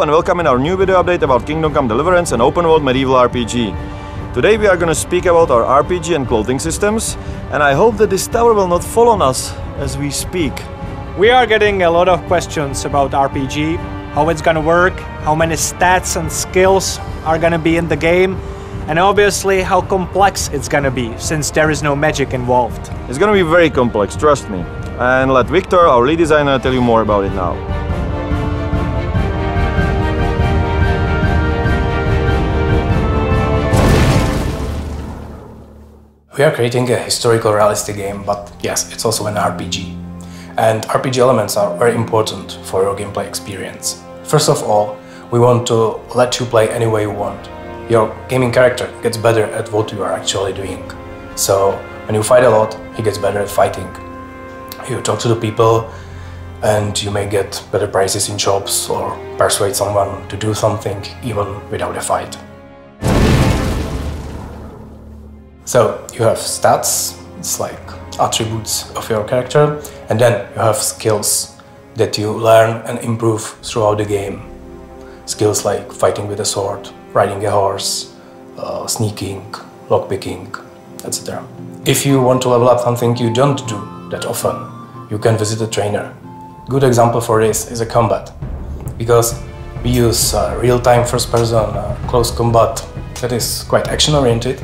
Hello and welcome in our new video update about Kingdom Come Deliverance, an open world medieval RPG. Today we are going to speak about our RPG and clothing systems, and I hope that this tower will not fall on us as we speak. We are getting a lot of questions about RPG, how it's gonna work, how many stats and skills are gonna be in the game, and obviously how complex it's gonna be, since there is no magic involved. It's going to be very complex, trust me. And let Viktor, our lead designer, tell you more about it now. We are creating a historical realistic game, but yes, it's also an RPG. And RPG elements are very important for your gameplay experience. First of all, we want to let you play any way you want. Your gaming character gets better at what you are actually doing. So when you fight a lot, he gets better at fighting. You talk to the people and you may get better prices in shops or persuade someone to do something even without a fight. So you have stats, it's like attributes of your character, and then you have skills that you learn and improve throughout the game. Skills like fighting with a sword, riding a horse, uh, sneaking, lockpicking, etc. If you want to level up something you don't do that often, you can visit a trainer. Good example for this is a combat, because we use uh, real-time first-person uh, close combat that is quite action-oriented,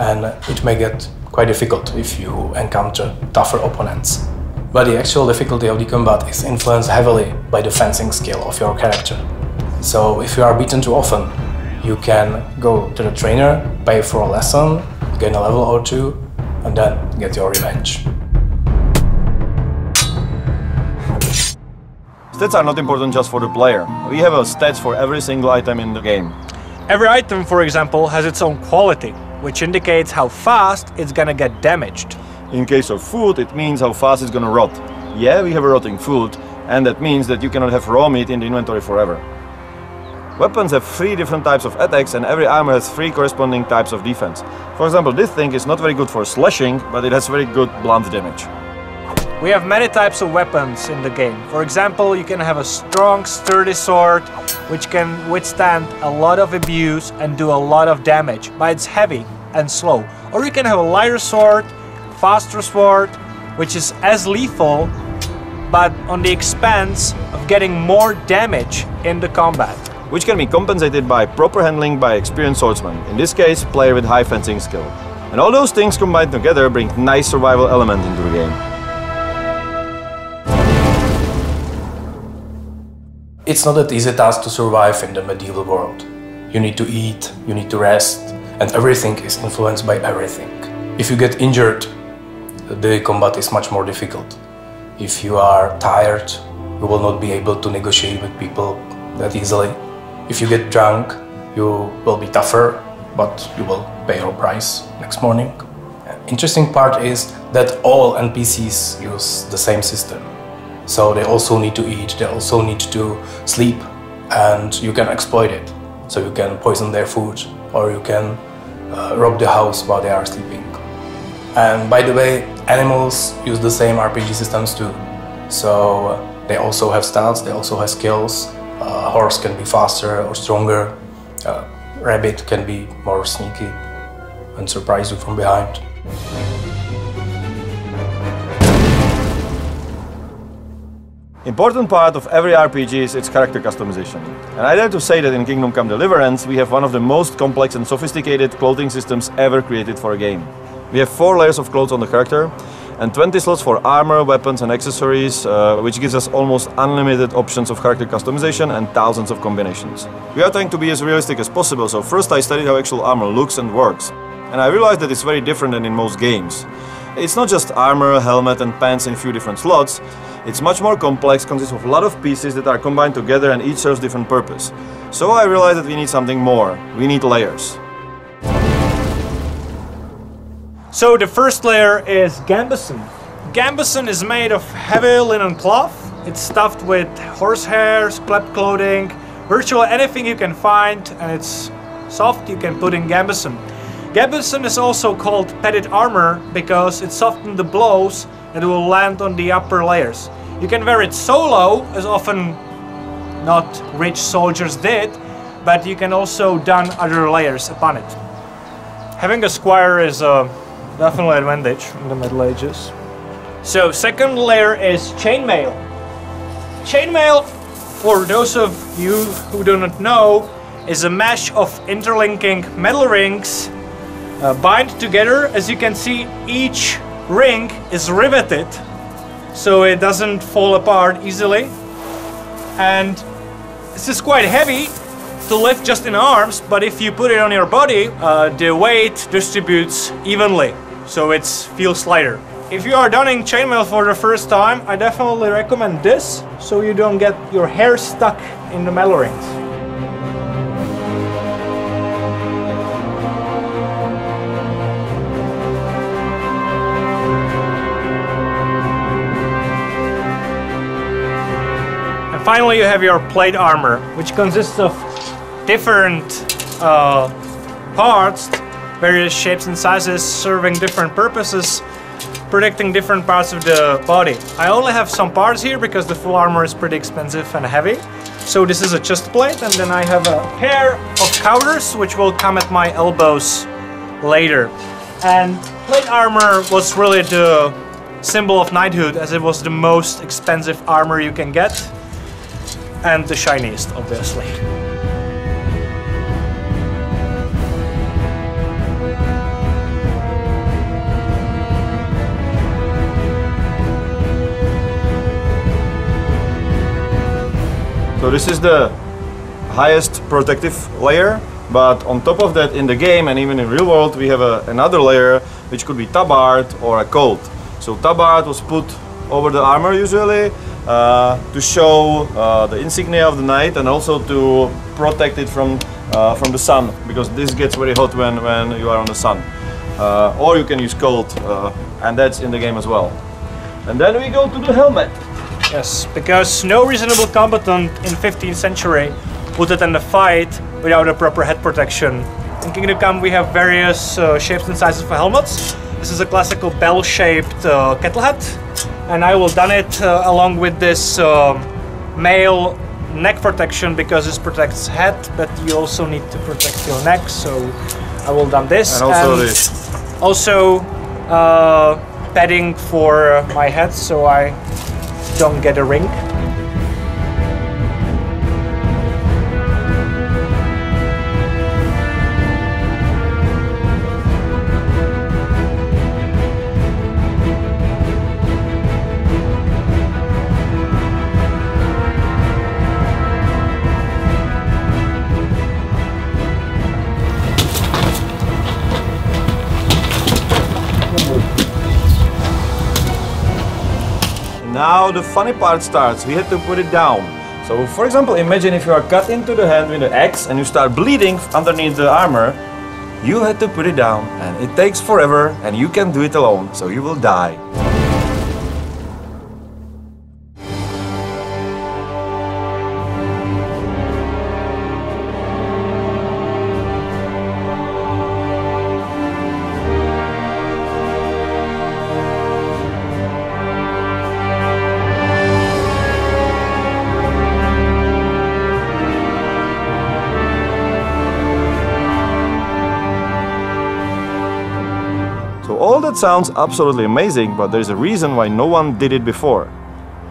and it may get quite difficult if you encounter tougher opponents. But the actual difficulty of the combat is influenced heavily by the fencing skill of your character. So if you are beaten too often, you can go to the trainer, pay for a lesson, gain a level or two, and then get your revenge. Stats are not important just for the player. We have a stats for every single item in the game. Every item, for example, has its own quality, which indicates how fast it's gonna get damaged. In case of food, it means how fast it's gonna rot. Yeah, we have a rotting food, and that means that you cannot have raw meat in the inventory forever. Weapons have three different types of attacks and every armor has three corresponding types of defense. For example, this thing is not very good for slashing, but it has very good blunt damage. We have many types of weapons in the game. For example, you can have a strong, sturdy sword, which can withstand a lot of abuse and do a lot of damage, but it's heavy and slow. Or you can have a lighter sword, faster sword, which is as lethal, but on the expense of getting more damage in the combat. which can be compensated by proper handling by experienced swordsman, in this case, player with high fencing skill. And all those things combined together bring nice survival element into the game. It's not an easy task to survive in the medieval world. You need to eat, you need to rest, and everything is influenced by everything. If you get injured, the combat is much more difficult. If you are tired, you will not be able to negotiate with people that easily. If you get drunk, you will be tougher, but you will pay your price next morning. Interesting part is that all NPCs use the same system. So they also need to eat, they also need to sleep, and you can exploit it. So you can poison their food, or you can uh, rob the house while they are sleeping. And by the way, animals use the same RPG systems too. So uh, they also have stats, they also have skills. Uh, horse can be faster or stronger. Uh, rabbit can be more sneaky and surprise you from behind. Important part of every RPG is its character customization. And I dare to say that in Kingdom Come Deliverance, we have one of the most complex and sophisticated clothing systems ever created for a game. We have four layers of clothes on the character, and 20 slots for armor, weapons and accessories, uh, which gives us almost unlimited options of character customization and thousands of combinations. We are trying to be as realistic as possible, so first I studied how actual armor looks and works. And I realized that it's very different than in most games. It's not just armor, helmet and pants in a few different slots, it's much more complex, consists of a lot of pieces that are combined together and each serves different purpose. So I realized that we need something more, we need layers. So the first layer is gambeson. Gambeson is made of heavy linen cloth. It's stuffed with horsehair, sclep clothing, virtually anything you can find, and it's soft. You can put in gambeson. Gambeson is also called padded armor because it softens the blows that will land on the upper layers. You can wear it solo, as often not rich soldiers did, but you can also don other layers upon it. Having a squire is a definitely advantage in the Middle Ages. So second layer is chainmail. Chainmail, for those of you who do not know, is a mesh of interlinking metal rings uh, bind together. As you can see, each ring is riveted so it doesn't fall apart easily. And this is quite heavy to lift just in arms, but if you put it on your body, uh, the weight distributes evenly, so it feels lighter. If you are donning chainmail for the first time, I definitely recommend this, so you don't get your hair stuck in the metal rings. Finally you have your plate armor, which consists of different uh, parts, various shapes and sizes, serving different purposes, protecting different parts of the body. I only have some parts here because the full armor is pretty expensive and heavy. So this is a chest plate and then I have a pair of couters which will come at my elbows later. And plate armor was really the symbol of knighthood as it was the most expensive armor you can get and the shiniest, obviously. So this is the highest protective layer, but on top of that in the game and even in real world we have a, another layer which could be tabard or a coat. So tabard was put over the armor usually to show uh, the insignia of the knight and also to protect it from uh, from the sun because this gets very hot when, when you are on the sun. Uh, or you can use cold uh, and that's in the game as well. And then we go to the helmet. Yes, because no reasonable combatant in 15th century would attend a fight without a proper head protection. In Kingdom Come we have various uh, shapes and sizes for helmets. This is a classical bell-shaped kettle hat and I will done it uh, along with this uh, mail neck protection because this protects head but you also need to protect your neck so I will done this. And also and this. also uh, padding for my head so I don't get a ring Now the funny part starts. We had to put it down. So for example, imagine if you are cut into the hand with an axe and you start bleeding underneath the armor. You had to put it down and it takes forever and you can do it alone, so you will die. All that sounds absolutely amazing, but there is a reason why no one did it before.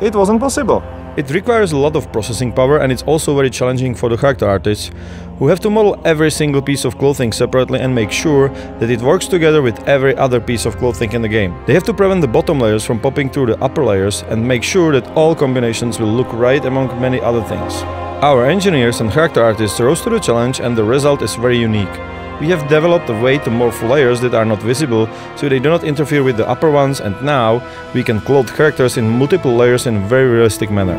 It wasn't possible. It requires a lot of processing power and it's also very challenging for the character artists, who have to model every single piece of clothing separately and make sure that it works together with every other piece of clothing in the game. They have to prevent the bottom layers from popping through the upper layers and make sure that all combinations will look right among many other things. Our engineers and character artists rose to the challenge and the result is very unique. We have developed a way to morph layers that are not visible, so they do not interfere with the upper ones and now we can clothe characters in multiple layers in a very realistic manner.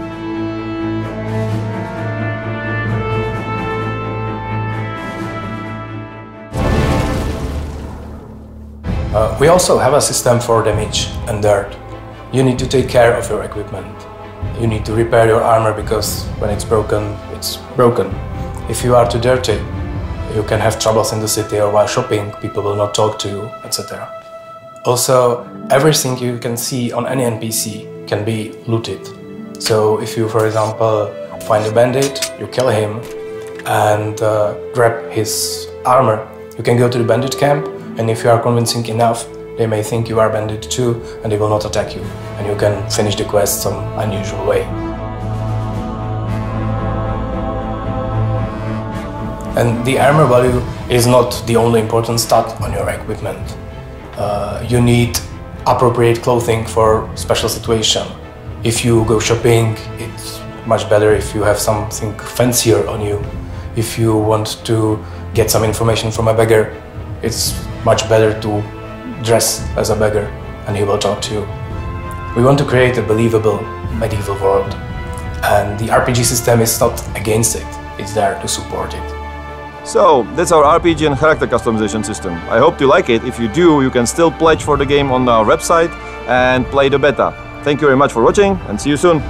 Uh, we also have a system for damage and dirt. You need to take care of your equipment. You need to repair your armor because when it's broken, it's broken. If you are too dirty, you can have troubles in the city or while shopping, people will not talk to you, etc. Also, everything you can see on any NPC can be looted. So if you, for example, find a bandit, you kill him, and uh, grab his armor. You can go to the bandit camp, and if you are convincing enough, they may think you are bandit too, and they will not attack you, and you can finish the quest some unusual way. And the armor value is not the only important stat on your equipment. Uh, you need appropriate clothing for special situation. If you go shopping, it's much better if you have something fancier on you. If you want to get some information from a beggar, it's much better to dress as a beggar and he will talk to you. We want to create a believable medieval world and the RPG system is not against it, it's there to support it. So, that's our RPG and character customization system. I hope you like it. If you do, you can still pledge for the game on our website and play the beta. Thank you very much for watching and see you soon.